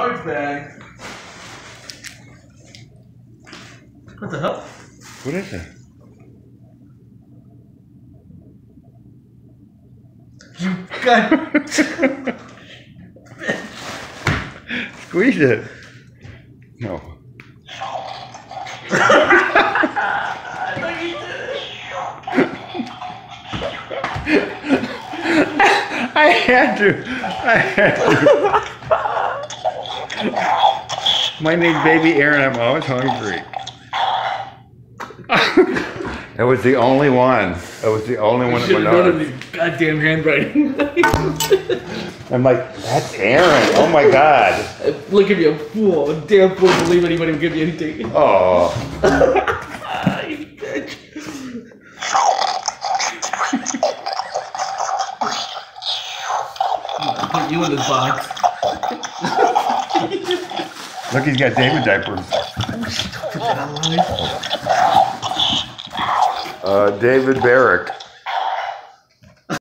garbage bag. What the hell? What is it? You got. Squeeze it. No. I had to. I had to. My name Baby Aaron. I'm always hungry. that was the only one. That was the only one that went on. goddamn handwriting. I'm like, that's Aaron. Oh my god. Look at me, a fool. A damn fool to believe anybody would give me anything. Oh. You bitch. Put you in this box. Look, he's got David diapers. Uh, David Barrick.